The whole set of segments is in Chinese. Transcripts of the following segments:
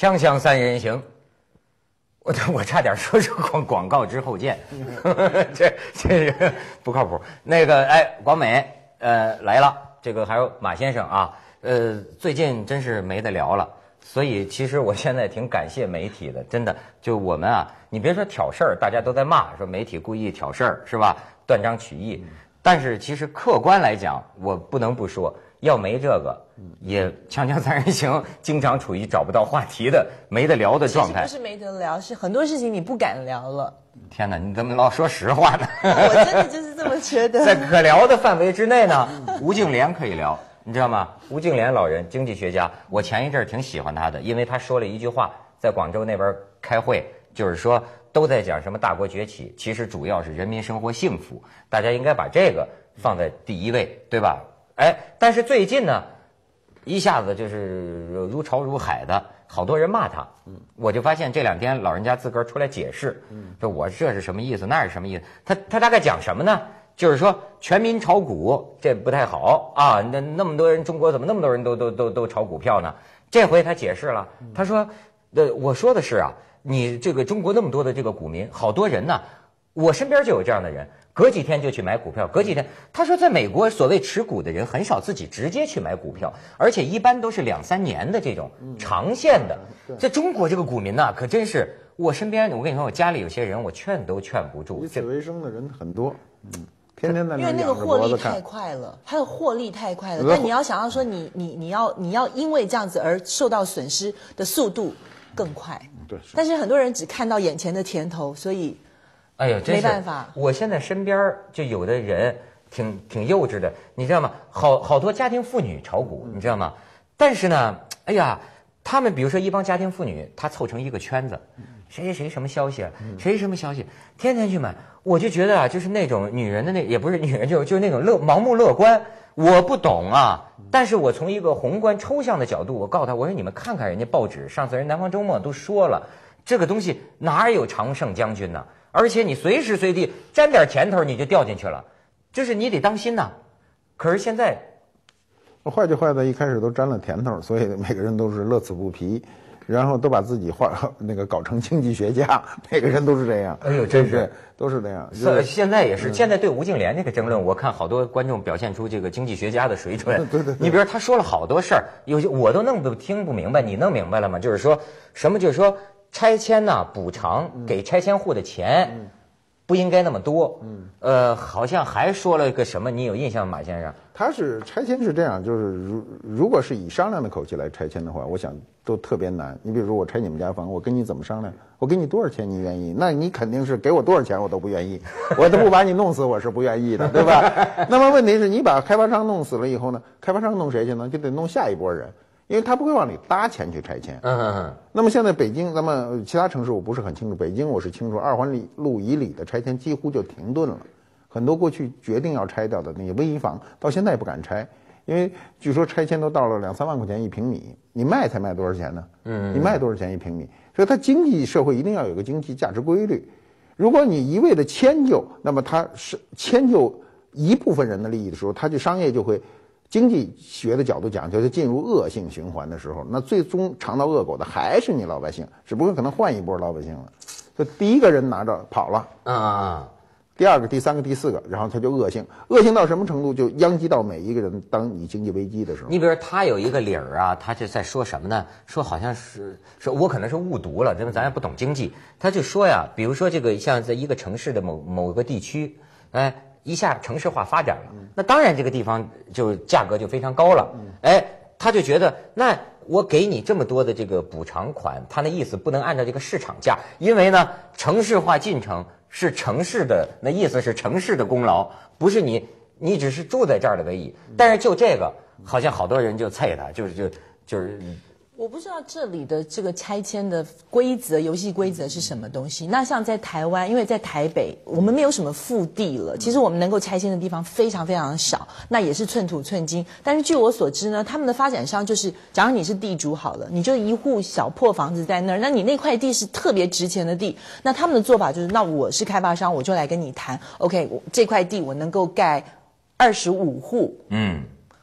锵锵三人行，我我差点说出广广告之后见，这这个不靠谱。那个哎，广美呃来了，这个还有马先生啊，呃最近真是没得聊了，所以其实我现在挺感谢媒体的，真的就我们啊，你别说挑事儿，大家都在骂说媒体故意挑事儿是吧？断章取义，但是其实客观来讲，我不能不说。要没这个，也锵锵三人行经常处于找不到话题的、没得聊的状态。不是没得聊，是很多事情你不敢聊了。天哪，你怎么老说实话呢？我真的就是这么觉得。在可聊的范围之内呢，吴敬琏可以聊，你知道吗？吴敬琏老人，经济学家，我前一阵儿挺喜欢他的，因为他说了一句话，在广州那边开会，就是说都在讲什么大国崛起，其实主要是人民生活幸福，大家应该把这个放在第一位，对吧？哎，但是最近呢，一下子就是如潮如海的，好多人骂他。嗯，我就发现这两天老人家自个儿出来解释，嗯，说我这是什么意思，那是什么意思？他他大概讲什么呢？就是说全民炒股这不太好啊，那那么多人，中国怎么那么多人都都都都炒股票呢？这回他解释了，他说，呃，我说的是啊，你这个中国那么多的这个股民，好多人呢，我身边就有这样的人。隔几天就去买股票，隔几天他说，在美国所谓持股的人很少自己直接去买股票，而且一般都是两三年的这种长线的。在中国这个股民呐，可真是我身边，我跟你说，我家里有些人，我劝都劝不住。以此为生的人很多，嗯，天天在那因为那个获利太快了，他的获利太快了。但你要想要说，你你你要你要因为这样子而受到损失的速度更快。对。但是很多人只看到眼前的甜头，所以。哎呦，真是！没办法，我现在身边就有的人挺挺幼稚的，你知道吗？好好多家庭妇女炒股，你知道吗？但是呢，哎呀，他们比如说一帮家庭妇女，她凑成一个圈子，谁谁谁什么消息，谁什么消息，天天去买。我就觉得啊，就是那种女人的那也不是女人，就就是那种乐盲目乐观。我不懂啊，但是我从一个宏观抽象的角度，我告诉他，我说你们看看人家报纸，上次人南方周末都说了，这个东西哪有常胜将军呢？而且你随时随地沾点甜头，你就掉进去了，就是你得当心呐。可是现在，坏就坏在一开始都沾了甜头，所以每个人都是乐此不疲，然后都把自己画那个搞成经济学家，每个人都是这样。哎呦，真是都是这样。现现在也是，现在对吴敬琏这个争论，我看好多观众表现出这个经济学家的水准。对对。你比如他说了好多事儿，有些我都弄不听不明白，你弄明白了吗？就是说什么？就是说。拆迁呢，补偿给拆迁户的钱不应该那么多。嗯，呃，好像还说了个什么，你有印象吗，马先生？他是拆迁是这样，就是如如果是以商量的口气来拆迁的话，我想都特别难。你比如说我拆你们家房，我跟你怎么商量？我给你多少钱你愿意？那你肯定是给我多少钱我都不愿意，我都不把你弄死我是不愿意的，对吧？那么问题是你把开发商弄死了以后呢？开发商弄谁去呢？就得弄下一波人。因为他不会往里搭钱去拆迁。嗯嗯嗯。那么现在北京，咱们其他城市我不是很清楚。北京我是清楚，二环里路以里的拆迁几乎就停顿了，很多过去决定要拆掉的那些危一房，到现在也不敢拆，因为据说拆迁都到了两三万块钱一平米，你卖才卖多少钱呢？嗯。你卖多少钱一平米？所以它经济社会一定要有个经济价值规律。如果你一味的迁就，那么它是迁就一部分人的利益的时候，它就商业就会。经济学的角度讲，就是进入恶性循环的时候，那最终尝到恶果的还是你老百姓，只不过可能换一波老百姓了。就第一个人拿着跑了，啊，第二个、第三个、第四个，然后他就恶性，恶性到什么程度，就殃及到每一个人。当你经济危机的时候，你比如他有一个理儿啊，他就在说什么呢？说好像是说，我可能是误读了，因为咱也不懂经济。他就说呀，比如说这个像在一个城市的某某个地区，哎。一下城市化发展了，那当然这个地方就价格就非常高了。哎，他就觉得，那我给你这么多的这个补偿款，他那意思不能按照这个市场价，因为呢，城市化进程是城市的，那意思是城市的功劳，不是你，你只是住在这儿的而已。但是就这个，好像好多人就啐他，就是就就是。我不知道这里的这个拆迁的规则、游戏规则是什么东西。那像在台湾，因为在台北，我们没有什么腹地了，其实我们能够拆迁的地方非常非常少，那也是寸土寸金。但是据我所知呢，他们的发展商就是，假如你是地主好了，你就一户小破房子在那儿，那你那块地是特别值钱的地，那他们的做法就是，那我是开发商，我就来跟你谈，OK，这块地我能够盖二十五户，嗯，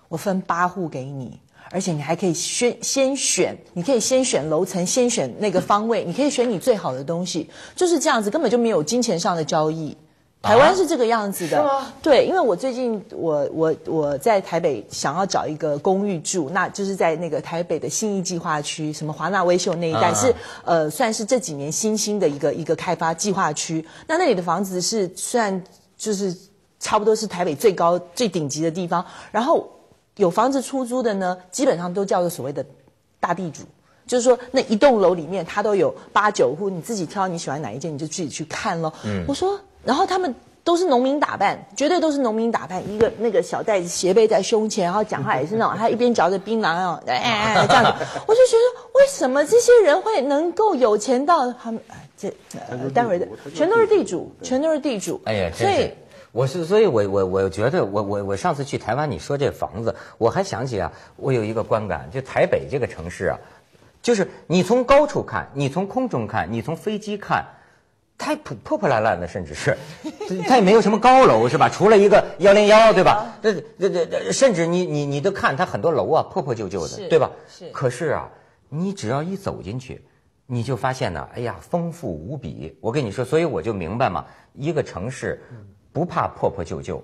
我分八户给你。而且你还可以先先选，你可以先选楼层，先选那个方位，你可以选你最好的东西，就是这样子，根本就没有金钱上的交易。台湾是这个样子的，对，因为我最近我我我在台北想要找一个公寓住，那就是在那个台北的信义计划区，什么华纳威秀那一带、啊。是呃算是这几年新兴的一个一个开发计划区。那那里的房子是虽然就是差不多是台北最高最顶级的地方，然后有房子出租的呢，基本上都叫做所谓的大地主。就是说，那一栋楼里面，它都有八九户，你自己挑你喜欢哪一间，你就自己去看咯。我说，然后他们都是农民打扮，绝对都是农民打扮，一个那个小袋子斜背在胸前，然后讲话也是那种，他一边嚼着槟榔哦，哎哎哎这样子，我就觉得为什么这些人会能够有钱到他们？哎这呃，待会儿的全都是地主，全都是地主。哎呀，所以。我是，所以我我我觉得，我我我上次去台湾，你说这房子，我还想起啊，我有一个观感，就台北这个城市啊，就是你从高处看，你从空中看，你从飞机看，太破破破烂烂的，甚至是，它也没有什么高楼，是吧？除了一个幺零幺，对吧？这这这这，甚至你你你都看它很多楼啊，破破旧旧的，对吧？是可是啊，你只要一走进去，你就发现呢，哎呀，丰富无比。我跟你说，所以我就明白嘛，一个城市不怕破破旧旧，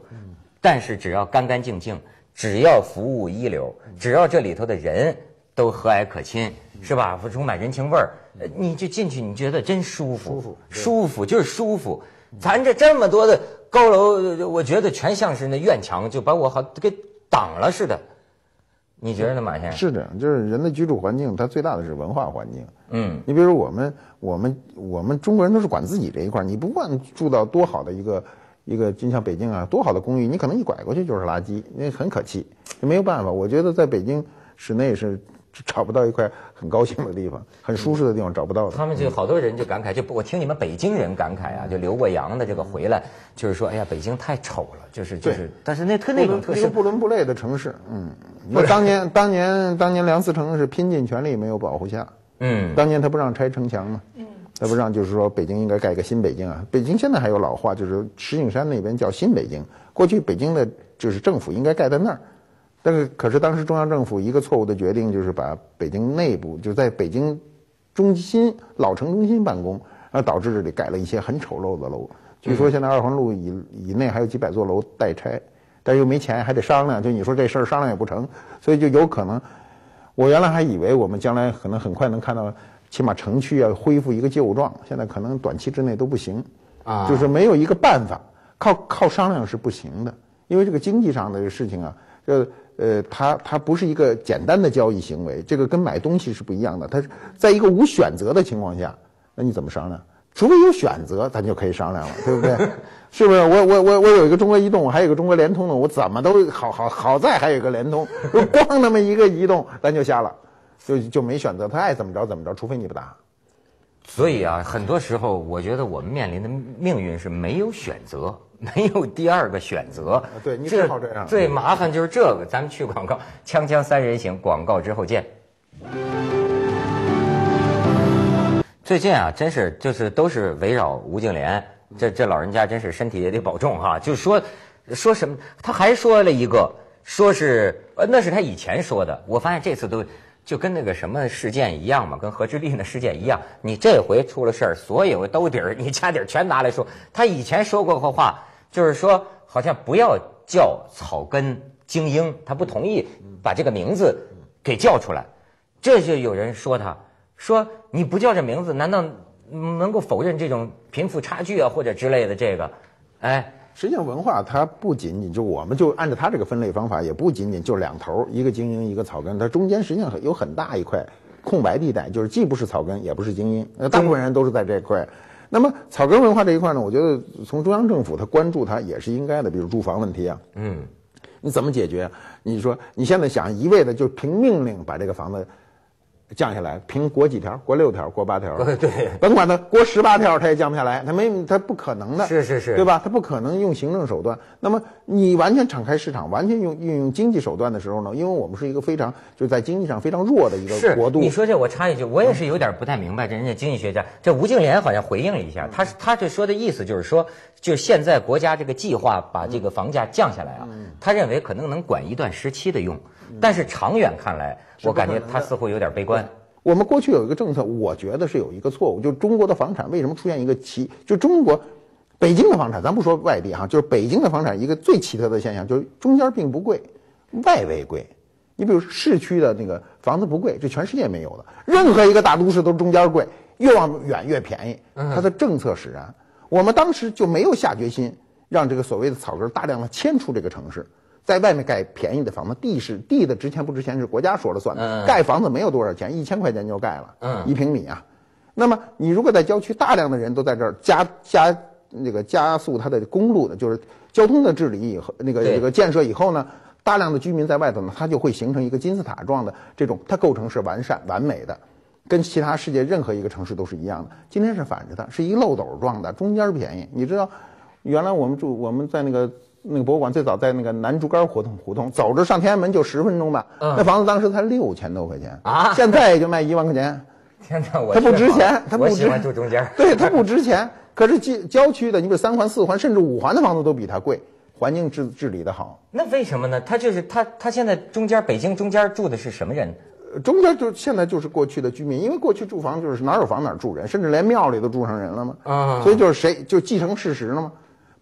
但是只要干干净净，只要服务一流，只要这里头的人都和蔼可亲，是吧？充满人情味儿，呃你就进去，你觉得真舒服，舒服，舒服就是舒服。咱这这么多的高楼，呃我觉得全像是那院墙，就把我好给挡了似的。你觉得呢，马先生？是这样，就是人的居住环境，它最大的是文化环境。嗯，你比如说我们，我们我们中国人都是管自己这一块儿，你不管住到多好的一个一个，就像北京啊，多好的公寓，你可能一拐过去就是垃圾，那很可气，没有办法。我觉得在北京室内是找不到一块很高兴的地方，很舒适的地方找不到的。他们就好多人就感慨，就我听你们北京人感慨啊，就留过洋的这个回来，就是说，哎呀，北京太丑了，就是就是，但是那特那种特是不伦不类的城市，嗯，那当年当年当年梁思成是拼尽全力没有保护下，嗯。当年他不让拆城墙嘛，嗯，他不让就是说北京应该盖一个新北京啊。北京现在还有老话，就是石景山那边叫新北京，过去北京的就是政府应该盖在那儿，但是可是当时中央政府一个错误的决定，就是把北京内部就在北京中心老城中心办公，而导致这里盖了一些很丑陋的楼。据说现在二环路以以内还有几百座楼待拆，但又没钱，还得商量。就你说这事儿商量也不成，所以就有可能。我原来还以为我们将来可能很快能看到，起码城区要恢复一个旧状，现在可能短期之内都不行，啊就是没有一个办法，靠靠商量是不行的，因为这个经济上的事情啊，这呃，它它不是一个简单的交易行为，这个跟买东西是不一样的，它是在一个无选择的情况下，那你怎么商量？除非有选择，咱就可以商量了，对不对？是不是？我我我我有一个中国移动，还有一个中国联通的，我怎么都好好好在还有一个联通，如 果光那么一个移动，咱就瞎了，就就没选择，他爱怎么着怎么着，除非你不打。所以啊，很多时候我觉得我们面临的命运是没有选择，没有第二个选择。对你只好这样最麻烦就是这个。咱们去广告，锵锵三人行，广告之后见。最近啊，真是就是都是围绕吴敬琏，这这老人家真是身体也得保重哈。就说说什么，他还说了一个，说是呃那是他以前说的，我发现这次都就跟那个什么事件一样嘛，跟何志立那事件一样，你这回出了事儿，所有兜底儿你家底儿全拿来说。他以前说过个话，就是说好像不要叫草根精英，他不同意把这个名字给叫出来。这就有人说他，说你不叫这名字，难道能够否认这种贫富差距啊，或者之类的这个？哎，实际上，文化它不仅仅就我们就按照它这个分类方法，也不仅仅就两头儿，一个精英，一个草根，它中间实际上有很大一块空白地带，就是既不是草根，也不是精英，那，大部分人都是在这块。那么草根文化这一块呢，我觉得从中央政府它关注它也是应该的，比如住房问题啊，嗯，你怎么解决？你说你现在想一味的就凭命令把这个房子降下来，凭国几条？国六条？国八条？对，甭管他国十八条，他也降不下来，他没他不可能的，是是是对吧？他不可能用行政手段。那么你完全敞开市场，完全用运用经济手段的时候呢？因为我们是一个非常就在经济上非常弱的一个国度。你说这我插一句，我也是有点不太明白，这人家经济学家这吴敬琏好像回应了一下，他他这说的意思就是说，就现在国家这个计划把这个房价降下来啊，他认为可能能管一段时期的用，但是长远看来，我感觉他似乎有点悲观。我们过去有一个政策，我觉得是有一个错误，就是中国的房产为什么出现一个奇，就中国北京的房产，咱不说外地哈，就是北京的房产一个最奇特的现象，就是中间并不贵，外围贵。你比如市区的那个房子不贵，这全世界没有的，任何一个大都市都中间贵，越往远越便宜。它的政策使然，我们当时就没有下决心让这个所谓的草根大量的迁出这个城市。在外面盖便宜的房子，地是地的值钱不值钱是国家说了算的，盖房子没有多少钱，一千块钱就盖了，嗯一平米啊。那么你如果在郊区，大量的人都在这儿加加那个加速它的公路的，就是交通的治理以后，那个对这个建设以后呢，大量的居民在外头呢，它就会形成一个金字塔状的这种，它构成是完善完美的，跟其他世界任何一个城市都是一样的。今天是反着的，是一漏斗状的，中间便宜。你知道，原来我们住我们在那个那个博物馆最早在那个南竹竿胡同胡同，走着上天安门就十分钟吧。嗯那房子当时才六千多块钱啊现在也就卖一万块钱。天哪，我它不值钱，它不值。我喜欢住中间。对，它不值钱。可是郊郊区的，你比如三环、四环，甚至五环的房子都比它贵，环境治治理的好。那为什么呢？他就是他，他现在中间北京中间住的是什么人？呃中间就现在就是过去的居民，因为过去住房就是哪有房哪儿住人，甚至连庙里都住上人了嘛。啊所以就是谁就继承事实了嘛。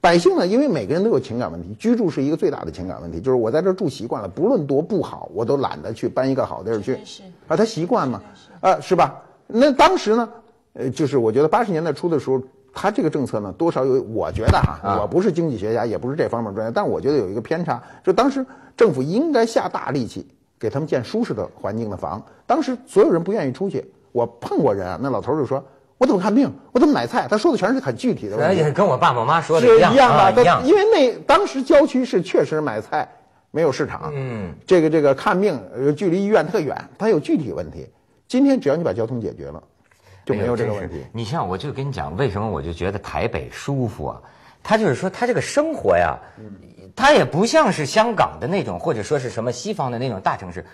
百姓呢，因为每个人都有情感问题，居住是一个最大的情感问题，就是我在这儿住习惯了，不论多不好，我都懒得去搬一个好地儿去是啊，他习惯嘛，啊，是吧？那当时呢，呃，就是我觉得八十年代初的时候，他这个政策呢，多少有，我觉得哈，啊我不是经济学家，也不是这方面专业，但我觉得有一个偏差，就当时政府应该下大力气给他们建舒适的环境的房。当时所有人不愿意出去，我碰过人啊，那老头就说：“我怎么看病？我怎么买菜？”他说的全是很具体的问题。也跟我爸我妈说的一样样的，啊一样。因为那当时郊区是确实买菜没有市场，嗯，这个这个看病呃距离医院特远，他有具体问题。今天只要你把交通解决了，就没有这个问题。你像我就跟你讲，为什么我就觉得台北舒服啊？他就是说，他这个生活呀，他也不像是香港的那种，或者说是什么西方的那种大城市。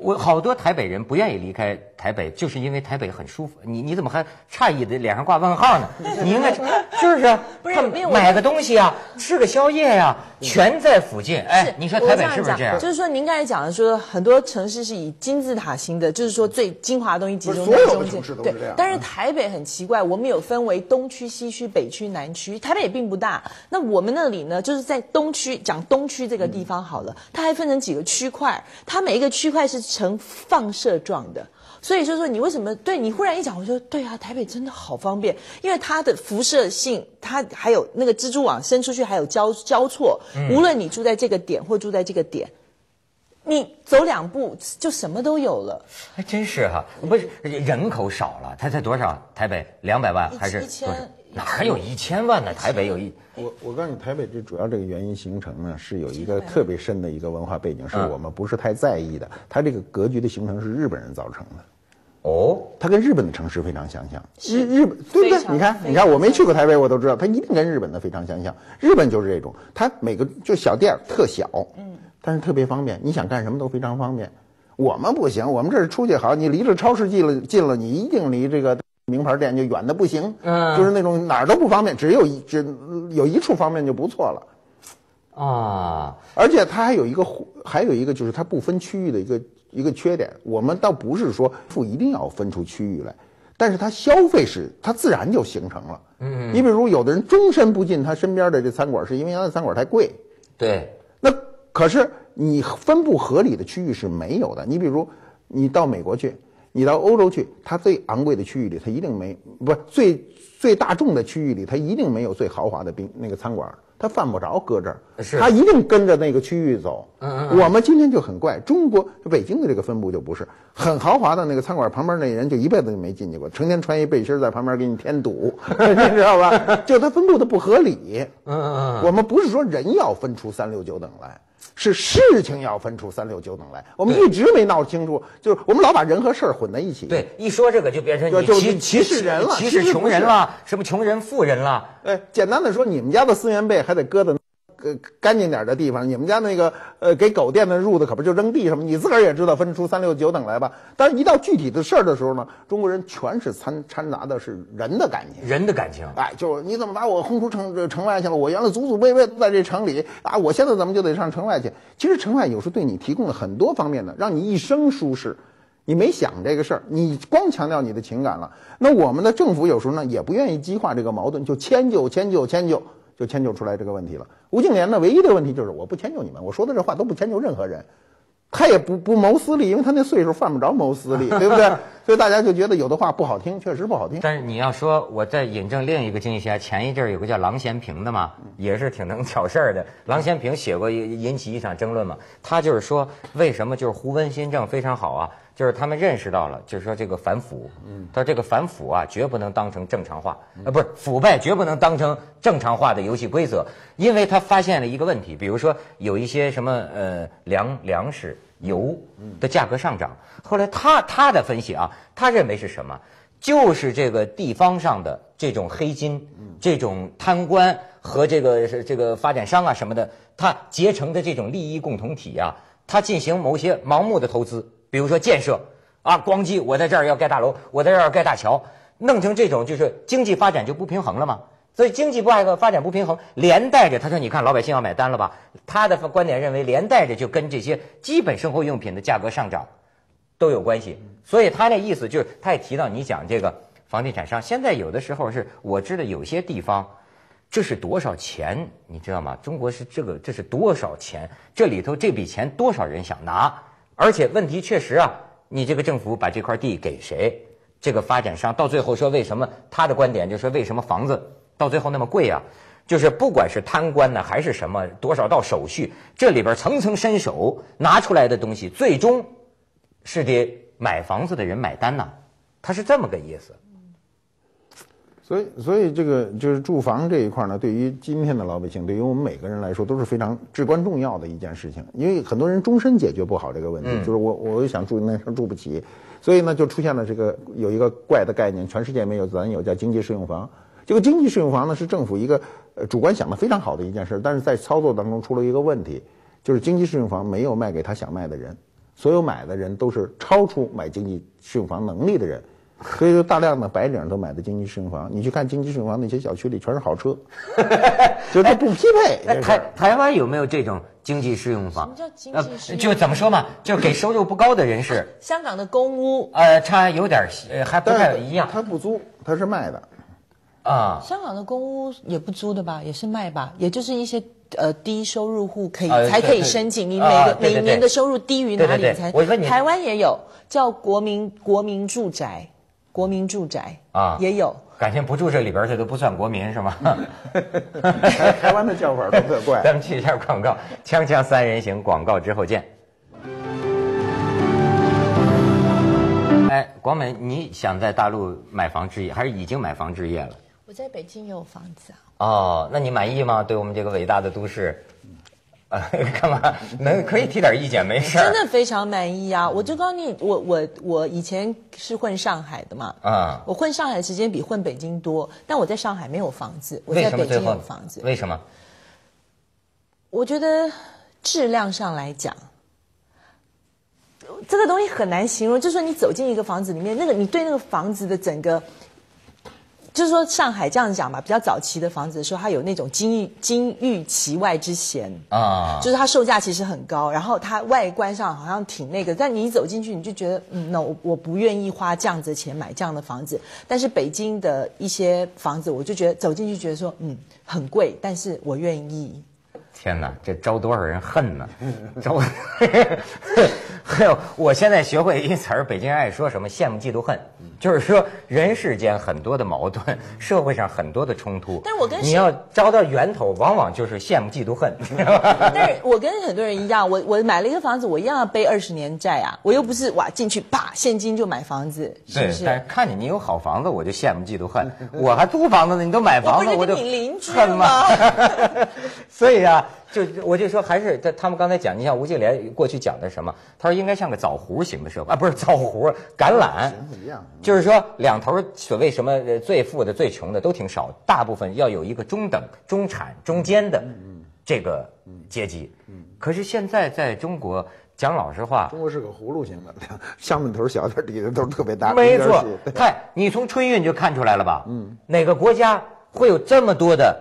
我好多台北人不愿意离开台北，就是因为台北很舒服。你你怎么还诧异的脸上挂问号呢？你应该 就是啊他不是因为我买个东西啊，吃个宵夜呀、全在附近。哎，你说台北是不是这样？就是说，您刚才讲的说，很多城市是以金字塔型的，就是说最精华的东西集中不是所有的在中间城市。都是对这样，但是台北很奇怪，我们有分为东区、西区、北区、南区。台北也并不大，那我们那里呢，就是在东区，讲东区这个地方好了，它还分成几个区块，它每一个区块是呈放射状的。所以就是说，你为什么对你忽然一讲，我说对啊，台北真的好方便，因为它的辐射性，它还有那个蜘蛛网伸出去，还有交交错，无论你住在这个点或住在这个点，你走两步就什么都有了。还真是哈，不是人口少了，它才多少？台北两百万还是一千多少？哪有一千万呢？台北有一我我告诉你，台北这主要这个原因形成呢，是有一个特别深的一个文化背景，是嗯我们不是太在意的。它这个格局的形成是日本人造成的。哦，它跟日本的城市非常相像，日日本对不对你看，你看，我没去过台北，我都知道，它一定跟日本的非常相像。日本就是这种，它每个就小店特小，嗯，但是特别方便，你想干什么都非常方便。我们不行，我们这儿出去好，你离着超市近了近了，你一定离这个名牌店就远的不行，嗯就是那种哪儿都不方便，只有一只有一处方便就不错了。啊，而且它还有一个互，还有一个就是它不分区域的一个一个缺点。我们倒不是说不一定要分出区域来，但是它消费是它自然就形成了。嗯，你比如有的人终身不进他身边的这餐馆，是因为他的餐馆太贵。对，那可是你分布合理的区域是没有的。你比如你到美国去，你到欧洲去，它最昂贵的区域里，它一定没不最最大众的区域里，它一定没有最豪华的宾那个餐馆，它犯不着搁这儿，他一定跟着那个区域走。嗯嗯我们今天就很怪，中国北京的这个分布就不是很豪华的那个餐馆旁边那人就一辈子就没进去过，成天穿一背心在旁边给你添堵，你知道吧？就他分布的不合理。嗯嗯我们不是说人要分出三六九等来，是事情要分出三六九等来。我们一直没闹清楚，就是我们老把人和事儿混在一起。对，一说这个就变成就歧歧视人了歧视穷人了，什么穷人富人了，哎，简单的说，你们家的四元贝还得搁在呃干净点的地方，你们家那个呃给狗垫的褥子可不就扔地上吗？你自个儿也知道分出三六九等来吧。但是，一到具体的事儿的时候呢，中国人全是掺掺杂的是人的感情。人的感情。哎，就是你怎么把我轰出城城外去了？我原来祖祖辈辈都在这城里啊，我现在怎么就得上城外去？其实城外有时候对你提供了很多方面的，让你一生舒适。你没想这个事儿，你光强调你的情感了。那我们的政府有时候呢也不愿意激化这个矛盾，就迁就迁就迁就，就迁就出来这个问题了。吴敬琏呢，唯一的问题就是我不迁就你们，我说的这话都不迁就任何人。他也不不谋私利，因为他那岁数犯不着谋私利，对不对？所以大家就觉得有的话不好听，确实不好听。但是你要说我在引证另一个经济学家，前一阵儿有个叫郎咸平的嘛，也是挺能挑事儿的。郎咸平写过引起一场争论嘛，他就是说为什么就是胡温新政非常好啊，就是他们认识到了，就是说这个反腐，嗯，他说这个反腐啊绝不能当成正常化，呃，不是腐败绝不能当成正常化的游戏规则，因为他发现了一个问题，比如说有一些什么呃粮粮食。油的价格上涨，后来他他的分析啊，他认为是什么？就是这个地方上的这种黑金，这种贪官和这个这个发展商啊什么的，他结成的这种利益共同体啊，他进行某些盲目的投资，比如说建设啊，光机我在这儿要盖大楼，我在这儿要盖大桥，弄成这种就是经济发展就不平衡了吗？所以经济外个发展不平衡，连带着他说，你看老百姓要买单了吧？他的观点认为，连带着就跟这些基本生活用品的价格上涨都有关系。所以他那意思就是，他也提到你讲这个房地产商，现在有的时候是我知道有些地方，这是多少钱，你知道吗？中国是这个这是多少钱？这里头这笔钱多少人想拿？而且问题确实啊，你这个政府把这块地给谁？这个发展商到最后说为什么？他的观点就是说为什么房子？到最后那么贵啊，就是不管是贪官呢，还是什么多少道手续，这里边层层伸手拿出来的东西，最终是得买房子的人买单呐，他是这么个意思。所以，所以这个就是住房这一块呢，对于今天的老百姓，对于我们每个人来说，都是非常至关重要的一件事情。因为很多人终身解决不好这个问题，就是我我又想住那时候住不起，所以呢，就出现了这个有一个怪的概念，全世界没有，咱有叫经济适用房。这个经济适用房呢，是政府一个呃主观想的非常好的一件事，但是在操作当中出了一个问题，就是经济适用房没有卖给他想卖的人，所有买的人都是超出买经济适用房能力的人，所以说大量的白领都买的经济适用房。你去看经济适用房那些小区里全是豪车，就是它不匹配。台台湾有没有这种经济适用房？什么叫经济适用？就怎么说嘛，就给收入不高的人士。香港的公屋，呃，差有点呃还不太一样。它不租，它是卖的。啊，香港的公屋也不租的吧，也是卖吧，也就是一些呃低收入户可以才可以申请，你每个每年的收入低于哪里才？我问你，台湾也有叫国民国民住宅，国民住宅啊也有，感情不住这里边这都不算国民是吗？台湾的叫法都特怪。咱们去一下广告，锵锵三人行广告之后见。哎，广美，你想在大陆买房置业，还是已经买房置业了？我在北京也有房子啊。哦，那你满意吗？对我们这个伟大的都市，呃，干嘛？能可以提点意见，没事。真的非常满意啊！我就告诉你，我我我以前是混上海的嘛，啊，我混上海的时间比混北京多，但我在上海没有房子，我在北京有房子。为什么？我觉得质量上来讲，这个东西很难形容。就是说，你走进一个房子里面，那个你对那个房子的整个。就是说，上海这样讲吧，比较早期的房子的时候，它有那种金玉金玉其外之嫌啊，就是它售价其实很高，然后它外观上好像挺那个，但你一走进去，你就觉得，嗯，那我我不愿意花这样子的钱买这样的房子。但是北京的一些房子，我就觉得走进去觉得说，嗯，很贵，但是我愿意。天哪，这招多少人恨呢？招，还有，我现在学会一词儿，北京人爱说什么羡慕嫉妒恨，就是说人世间很多的矛盾，社会上很多的冲突。但是我跟你要招到源头，往往就是羡慕嫉妒恨。但是我跟很多人一样，我我买了一个房子，我一样要背二十年债啊！我又不是哇进去啪现金就买房子，是不是？但是看见你有好房子，我就羡慕嫉妒恨。我还租房子呢，你都买房子，我就恨吗？所以啊。就我就说，还是他他们刚才讲，你像吴敬琏过去讲的什么？他说应该像个枣核型的社会啊，不是 枣核，橄榄，就是说两头所谓什么最富的、最穷的都挺少，大部分要有一个中等、中产、中间的这个阶级。可是现在在中国，讲老实话，中国是个葫芦型的，上面头小点，底下头特别大。没错中间是，看你从春运就看出来了吧？嗯，哪个国家会有这么多的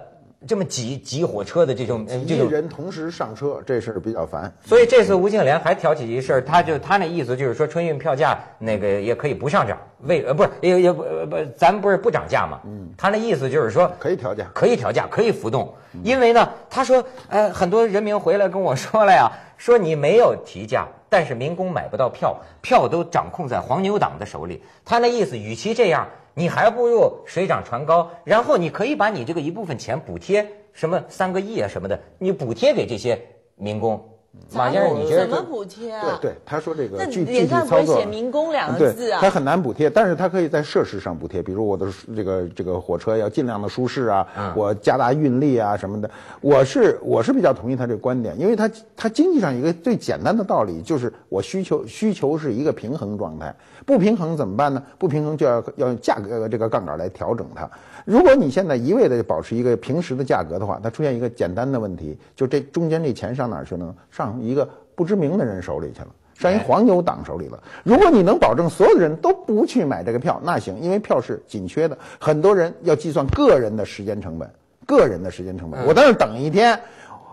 这么挤挤火车的这种呃这一种？人同时上车，这事儿比较烦。所以这次吴敬琏还挑起一事儿，他就他那意思就是说春运票价那个也可以不上涨，为呃不是也也不呃不咱不是不涨价嘛？嗯，他那意思就是说可以调价可以调价，可以浮动，因为呢，他说呃很多人民回来跟我说了呀，说你没有提价，但是民工买不到票，票都掌控在黄牛党的手里。他那意思，与其这样，你还不如水涨船高，然后你可以把你这个一部分钱补贴什么三个亿啊什么的，你补贴给这些民工。马先生，你觉得怎么补贴啊？对对，他说这个那具具体操作写民工两个字啊他很难补贴，但是他可以在设施上补贴，比如我的这个这个火车要尽量的舒适啊，嗯我加大运力啊什么的。我是我是比较同意他这个观点，因为他他经济上一个最简单的道理就是我需求需求是一个平衡状态，不平衡怎么办呢？不平衡就要要用价格这个杠杆来调整它。如果你现在一味的保持一个平时的价格的话，它出现一个简单的问题，就这中间这钱上哪儿去了呢？上一个不知名的人手里去了。上一黄牛党手里了。如果你能保证所有的人都不去买这个票，那行，因为票是紧缺的，很多人要计算个人的时间成本，个人的时间成本。我在那等一天。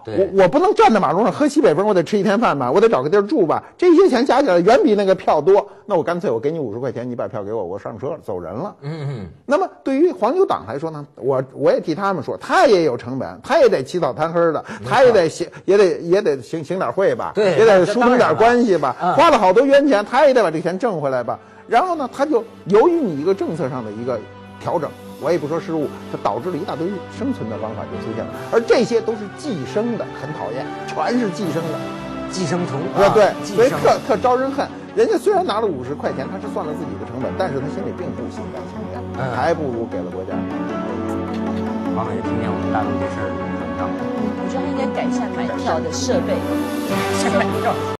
对我我不能站在马路上喝西北风，我得吃一天饭吧，我得找个地儿住吧。这些钱加起来远比那个票多，那我干脆我给你五十块钱，你把票给我，我上车走人了。嗯嗯，那么对于黄牛党来说呢，我我也替他们说，他也有成本，他也得起早贪黑的，他也得行，也得也得行行点会吧，对也得疏通点关系吧，嗯花了好多冤钱，他也得把这钱挣回来吧。然后呢，他就由于你一个政策上的一个调整，我也不说失误，它导致了一大堆生存的方法就出现了，而这些都是寄生的，很讨厌，全是寄生的。寄生虫啊，对，所以特特招人恨。人家虽然拿了五十块钱，他是算了自己的成本，但是他心里并不心甘情愿，嗯还不如给了国家。王伟听见我们大陆这事儿怎么样？我觉得他应该改善买票的设备。买票